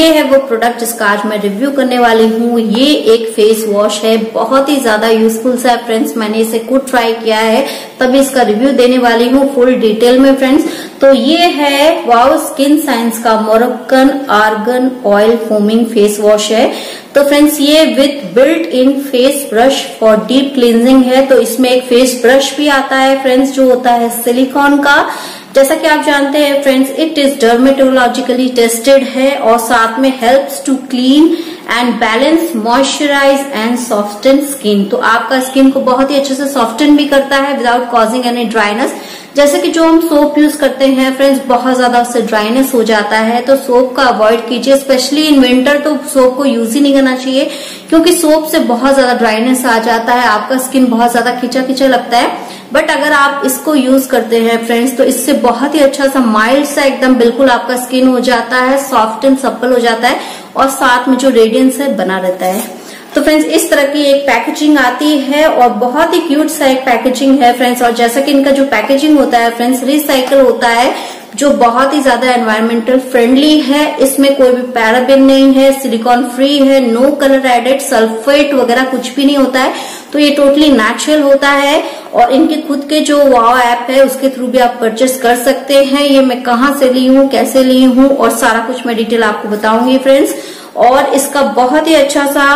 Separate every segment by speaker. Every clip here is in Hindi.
Speaker 1: ये है वो प्रोडक्ट जिसका आज मैं रिव्यू करने वाली हूँ। ये एक फेस वॉश है। बहुत ही ज़्यादा यूजफुल सा है फ्रेंड्स मैंने इसे खुद ट्राई किया है। तभी इसका रिव्यू देने वाली हूँ। फुल डिटेल में फ्रेंड्स तो ये है वाओ स्किन साइंस का Moroccan argan oil foaming face wash है। तो फ्रेंड्स, ये with built in face brush for deep cleansing है। तो इसमें एक फेस ब्रश भी आता है फ्रेंड्स, जो होता है सिलिकॉन का। जैसा कि आप जानते हैं friends it is dermatologically tested है और साथ में helps to clean and balance moisturize and soften skin तो आपका स्किन को बहुत ही अच्छे से सॉफ्टन भी करता है विदाउट कॉजिंग एनी ड्राइनेस जैसे कि जो हम सोप यूज़ करते हैं फ्रेंड्स बहुत ज़्यादा उससे ड्राइनेस हो जाता है तो सोप का अवॉइड कीजिए। स्पेशली इन विंटर तो सोप को यूज़ ही नहीं करना चाहिए, क्योंकि सोप से बहुत ज़्यादा ड्राइनेस आ जाता है, आपका स्किन बहुत ज़्यादा खिंचा खिंचा लगता है। बट अगर आप इसको यूज़ करते हैं फ्रेंड्स तो इससे बहुत ही अच्छा सा माइल्ड सा एकदम बिल्कुल आपका स्किन हो जाता है सॉफ्ट एंड सप्पल हो जाता है, और साथ में जो रेडियंस है, बना रहता है। तो फ्रेंड्स इस तरह की एक पैकेजिंग आती है और बहुत ही क्यूट सा एक पैकेजिंग है फ्रेंड्स और जैसा कि इनका जो पैकेजिंग होता है फ्रेंड्स रिसाइकल होता है, जो बहुत ही ज़्यादा एनवायरमेंटल फ्रेंडली है, इसमें कोई भी पैराबिन नहीं है सिलिकॉन फ्री है नो कलर एडेड सल्फेट वगैरह कुछ भी नहीं होता है तो ये टोटली नेचुरल होता है, और इनके खुद के जो वाओ ऐप है, उसके थ्रू भी आप परचेस कर सकते हैं, ये मैं कहाँ से ली हूँ, कैसे ली हूँ, और सारा कुछ मैं डिटेल आपको बताऊँगी फ्रेंड्स और इसका बहुत ही अच्छा सा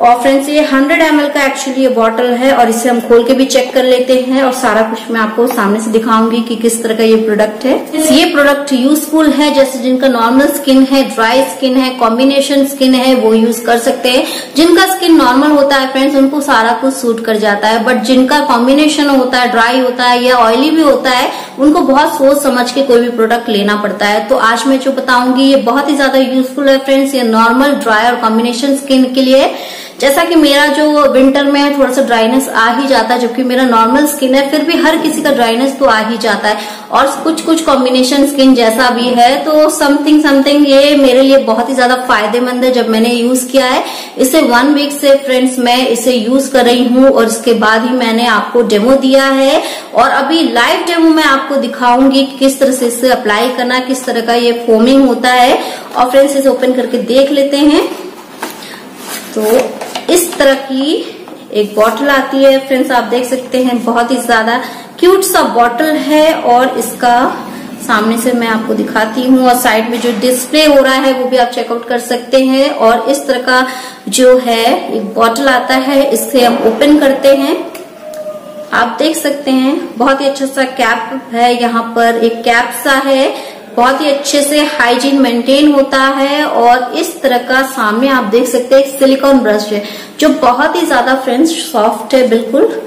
Speaker 1: और फ्रेंड्स ये 100 एम का एक्चुअली ये बॉटल है और इसे हम खोल के भी चेक कर लेते हैं और सारा कुछ मैं आपको सामने से दिखाऊँगी कि किस तरह का ये प्रोडक्ट है। ये प्रोडक्ट यूजफुल है, जैसे जिनका नॉर्मल स्किन है ड्राई स्किन है कॉम्बिनेशन स्किन है, वो यूज़ कर सकते हैं। जिनका स्किन नॉर्मल होता है फ्रेंड्स उनको सारा कुछ सूट कर जाता है। बट जिनका कॉम्बिनेशन होता है ड्राई होता है या ऑयली भी होता है, उनको बहुत सोच समझ के कोई भी प्रोडक्ट लेना पड़ता है। तो आज मैं जो बताऊँगी, ये बहुत ही ज़्यादा यूजफुल है फ्रेंड्स ये नॉर्मल ड्राई और कॉम्बिनेशन स्किन के लिए। जैसा कि मेरा जो विंटर में थोड़ा सा ड्राइनेस आ ही जाता है, जबकि मेरा नॉर्मल स्किन है, फिर भी हर किसी का ड्राइनेस तो आ ही जाता है। और कुछ कुछ कॉम्बिनेशन स्किन जैसा भी है तो समथिंग समथिंग ये मेरे लिए बहुत ही ज़्यादा फ़ायदेमंद है, जब मैंने यूज़ किया है। इसे वन वीक से फ्रेंड्स मैं इसे यूज़ कर रही हूँ, और इसके बाद ही मैंने आपको डेमो दिया है। और अभी लाइव डेमो मैं आपको दिखाऊँगी किस तरह से इसे अप्लाई करना, किस तरह का ये फोमिंग होता है। और फ्रेंड्स इसे ओपन करके देख लेते हैं। तो इस तरह की एक बॉटल आती है। फ्रेंड्स आप देख सकते हैं, बहुत ही ज़्यादा क्यूट सा बॉटल है और इसका सामने से मैं आपको दिखाती हूँ और साइड में जो डिस्प्ले हो रहा है, वो भी आप चेकआउट कर सकते हैं और इस तरह का जो है, एक बॉटल आता है, इससे हम ओपन करते हैं। आप देख सकते हैं, बहुत ही अच्छा सा कैप है। यहाँ पर एक कैप सा है। बहुत ही अच्छे से हाइजीन मेंटेन होता है और इस तरह का सामने आप देख सकते हैं सिलिकॉन ब्रश है, जो बहुत ही ज़्यादा फ्रेंड्स सॉफ्ट है, बिल्कुल।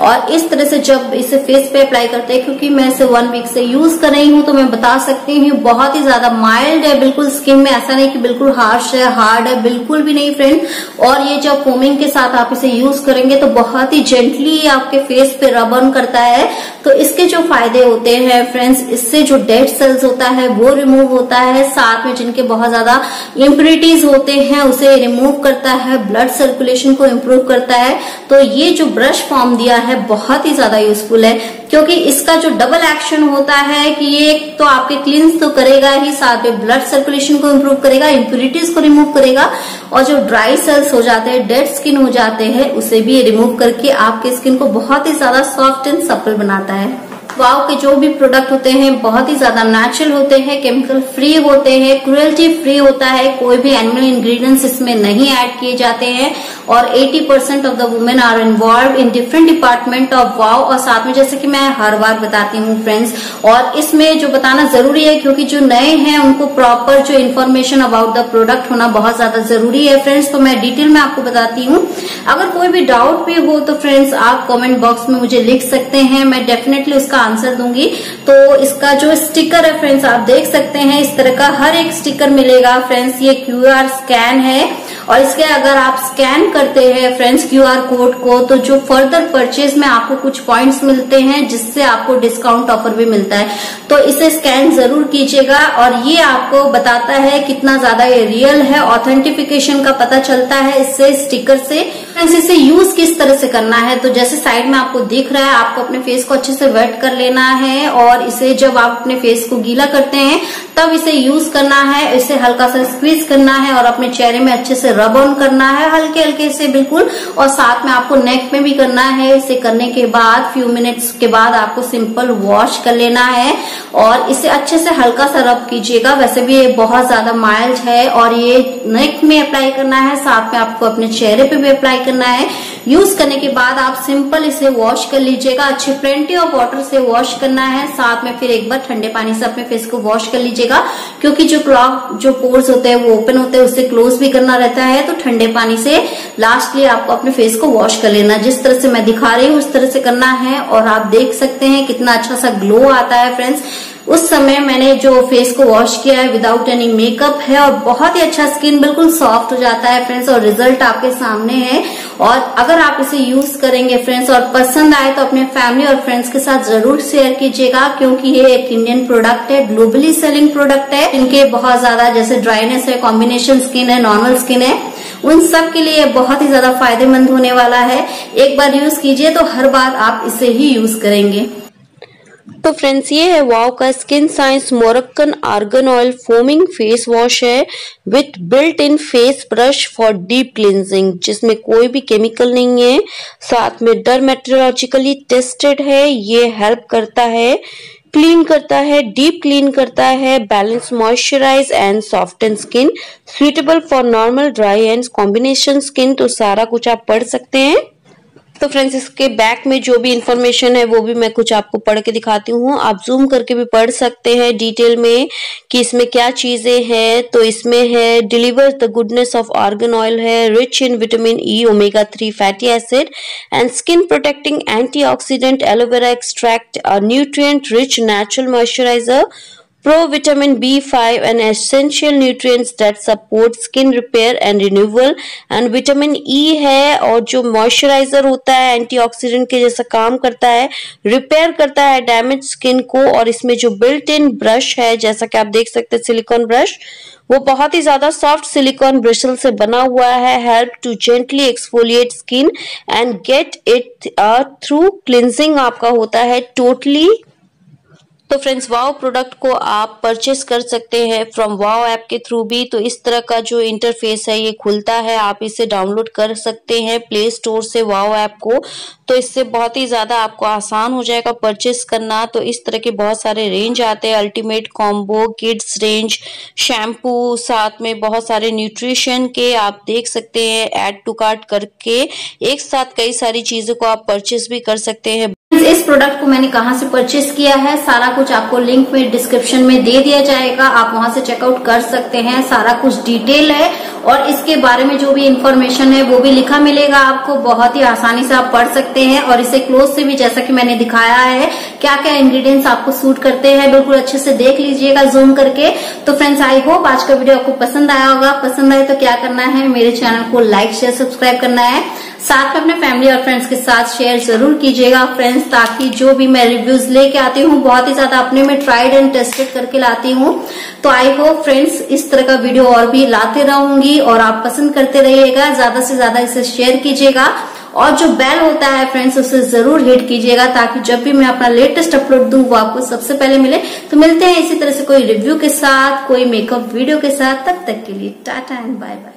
Speaker 1: और इस तरह से जब इसे फेस पे अप्लाई करते हैं, क्योंकि मैं इसे वन वीक से यूज़ कर रही हूँ तो मैं बता सकती हूँ, बहुत ही ज़्यादा माइल्ड है, बिल्कुल स्किन में ऐसा नहीं कि बिल्कुल हार्श है हार्ड है, बिल्कुल भी नहीं फ्रेंड और ये जब फोमिंग के साथ आप इसे यूज़ करेंगे तो बहुत ही जेंटली आपके फेस पे रब ऑन करता है. तो इसके जो फ़ायदे होते हैं फ्रेंड्स इससे जो डेड सेल्स होता है, वो रिमूव होता है. साथ में जिनके बहुत ज़्यादा इम्प्योरिटीज होते हैं, उसे रिमूव करता है ब्लड सर्कुलेशन को इम्प्रूव करता है. तो ये जो ब्रश फॉर्म दिया है, बहुत ही ज़्यादा यूजफुल है, क्योंकि इसका जो डबल एक्शन होता है कि ये तो आपके क्लींस तो करेगा ही, साथ में ब्लड सर्कुलेशन को इम्प्रूव करेगा इम्प्यूरिटीज को रिमूव करेगा, और जो ड्राई सेल्स हो जाते हैं डेड स्किन हो जाते हैं, उसे भी रिमूव करके आपके स्किन को बहुत ही ज़्यादा सॉफ्ट एंड सफल बनाता है। वाव के जो भी प्रोडक्ट होते हैं, बहुत ही ज़्यादा नेचुरल होते हैं केमिकल फ्री होते हैं क्रुएल्टी फ्री होता है, कोई भी एनिमल इंग्रेडिएंट्स इसमें नहीं ऐड किए जाते हैं और 80 percent of the women are involved in different department of Wow और साथ में जैसे कि मैं हर बार बताती हूँ फ्रेंड्स और इसमें जो बताना ज़रूरी है क्योंकि जो नए हैं, उनको प्रॉपर जो इन्फॉर्मेशन अबाउट द प्रोडक्ट होना बहुत ज़्यादा ज़रूरी है फ्रेंड्स तो मैं डिटेल में आपको बताती हूँ। अगर कोई भी डाउट भी हो तो फ्रेंड्स आप कॉमेंट बॉक्स में मुझे लिख सकते हैं, मैं डेफिनेटली उसका आंसर दूँगी। तो इसका जो स्टिकर है फ्रेंड्स आप देख सकते हैं, इस तरह का हर एक स्टिकर मिलेगा फ्रेंड्स ये क्यूआर स्कैन है। और इसके अगर आप स्कैन करते हैं फ्रेंड्स क्यू आर कोड को तो जो फर्दर परचेज में आपको कुछ पॉइंट्स मिलते हैं, जिससे आपको डिस्काउंट ऑफ़र भी मिलता है तो इसे स्कैन ज़रूर कीजिएगा। और ये आपको बताता है कितना ज़्यादा ये रियल है ऑथेंटिफिकेशन का पता चलता है इससे स्टिकर से। फ्रेंड्स इसे यूज़ किस तरह से करना है? तो जैसे साइड में आपको दिख रहा है, आपको अपने फेस को अच्छे से वेट कर लेना है, और इसे जब आप अपने फेस को गीला करते हैं तब इसे यूज़ करना है, इसे हल्का सा स्क्वीज करना है और अपने चेहरे में अच्छे से रब ऑन करना है हल्के हल्के से बिल्कुल, और साथ में आपको नेक में भी करना है। इसे करने के बाद फ्यू मिनट्स के बाद आपको सिंपल वॉश कर लेना है और इसे अच्छे से हल्का सा रब कीजिएगा। वैसे भी ये बहुत ज़्यादा माइल्ड है और ये नेक में अप्लाई करना है, साथ में आपको अपने चेहरे पे भी अप्लाई करना है। यूज़ करने के बाद आप सिंपल इसे वॉश कर लीजिएगा। अच्छे प्लेंटी ऑफ़ वाटर से वॉश करना है। साथ में फिर एक बार ठंडे पानी से अपने फेस को वॉश कर लीजिएगा। क्योंकि जो क्लॉक जो पोर्स होते हैं, वो ओपन होते हैं, उससे क्लोज भी करना रहता है। तो ठंडे पानी से लास्टली आपको अपने फेस को वॉश कर लेना। जिस तरह से मैं दिखा रही हूँ, उस तरह से करना है। और आप देख सकते हैं कितना अच्छा सा ग्लो आता है फ्रेंड्स उस समय मैंने जो फेस को वॉश किया है विदाउट एनी मेकअप है और बहुत ही अच्छा स्किन बिल्कुल सॉफ्ट हो जाता है फ्रेंड्स और रिज़ल्ट आपके सामने है। और अगर आप इसे यूज़ करेंगे फ्रेंड्स और पसंद आए तो अपने फैमिली और फ्रेंड्स के साथ ज़रूर शेयर कीजिएगा क्योंकि ये एक इंडियन प्रोडक्ट है ग्लोबली सेलिंग प्रोडक्ट है। इनके बहुत ज़्यादा जैसे ड्राइनेस है कॉम्बिनेशन स्किन है नॉर्मल स्किन है। उन सब के लिए बहुत ही ज़्यादा फ़ायदेमंद होने वाला है। एक बार यूज़ कीजिए तो हर बार आप इसे ही यूज़ करेंगे।
Speaker 2: तो फ्रेंड्स ये है वाव का skin science Moroccan argan oil foaming face wash है with built in face brush for deep cleansing जिसमें कोई भी केमिकल नहीं है। साथ में डरमेट्रोलॉजिकली टेस्टेड है, ये हेल्प करता है क्लीन करता है डीप क्लीन करता है balance moisturize and soft and skin suitable for normal dry and combination skin तो सारा कुछ आप पढ़ सकते हैं। तो फ्रेंड्स इसके बैक में जो भी इंफॉर्मेशन है, वो भी मैं कुछ आपको पढ़ के दिखाती हूँ। आप जूम करके भी पढ़ सकते हैं डिटेल में कि इसमें क्या चीज़ें हैं। तो इसमें है deliver the goodness of argan oil है rich in vitamin E omega three fatty acid and skin protecting antioxidant aloe vera extract nutrient rich natural moisturiser Pro-vitamin B5 an essential nutrients that support skin repair and renewal. And vitamin E है और जो मॉइस्चराइजर होता है एंटीऑक्सीडेंट के जैसा काम करता है रिपेयर करता है डैमेज स्किन को और इसमें जो बिल्ट इन ब्रश है, जैसा कि आप देख सकते हैं सिलिकॉन ब्रश वो बहुत ही ज़्यादा सॉफ्ट सिलिकॉन ब्रिसल से बना हुआ है help to gently exfoliate skin and get it through cleansing आपका होता है टोटली totally तो फ्रेंड्स वाओ प्रोडक्ट को आप परचेस कर सकते हैं फ्रॉम वाओ ऐप के थ्रू भी। तो इस तरह का जो इंटरफेस है, ये खुलता है। आप इसे डाउनलोड कर सकते हैं प्ले स्टोर से वाओ ऐप को। तो इससे बहुत ही ज़्यादा आपको आसान हो जाएगा परचेस करना। तो इस तरह के बहुत सारे रेंज आते हैं। Ultimate combo kids range shampoo साथ में बहुत सारे न्यूट्रिशन के आप देख सकते हैं। एड टू कार्ट करके एक साथ कई सारी चीज़ों को आप परचेस भी कर सकते हैं।
Speaker 1: इस प्रोडक्ट को मैंने कहा से परचेस किया है? सारा कुछ आपको लिंक में डिस्क्रिप्शन में दे दिया जाएगा। आप वहाँ से चेकआउट कर सकते हैं। सारा कुछ डिटेल है। और इसके बारे में जो भी इंफॉर्मेशन है, वो भी लिखा मिलेगा आपको। बहुत ही आसानी से आप पढ़ सकते हैं और इसे क्लोज से भी जैसा कि मैंने दिखाया है क्या क्या इंग्रेडिएंट्स आपको सूट करते हैं, बिल्कुल अच्छे से देख लीजिएगा जूम करके। तो फ्रेंड्स आई होप आज का वीडियो आपको पसंद आया होगा। पसंद आए तो क्या करना है, मेरे चैनल को लाइक शेयर सब्सक्राइब करना है। साथ में अपने फैमिली और फ्रेंड्स के साथ शेयर ज़रूर कीजिएगा फ्रेंड्स ताकि जो भी मैं रिव्यूज़ लेके आती हूँ, बहुत ही ज़्यादा अपने में ट्राइड एंड टेस्टेड करके लाती हूँ। तो आई होप फ्रेंड्स इस तरह का वीडियो और भी लाते रहूँगी। और आप पसंद करते रहिएगा, ज़्यादा से ज़्यादा इसे शेयर कीजिएगा। और जो बेल होता है फ्रेंड्स उसे ज़रूर हिट कीजिएगा ताकि जब भी मैं अपना लेटेस्ट अपलोड दू, वो आपको सबसे पहले मिले। तो मिलते हैं इसी तरह से कोई रिव्यू के साथ, कोई मेकअप वीडियो के साथ। तब तक के लिए टाटा एंड बाय बाय